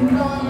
Thank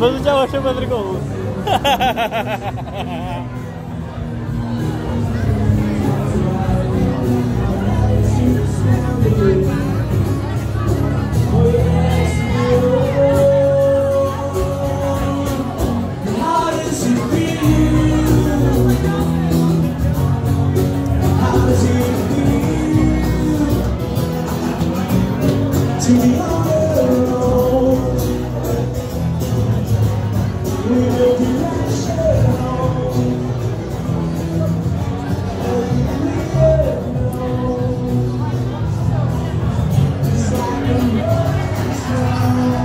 Fazla çamaşır madrika olur. to the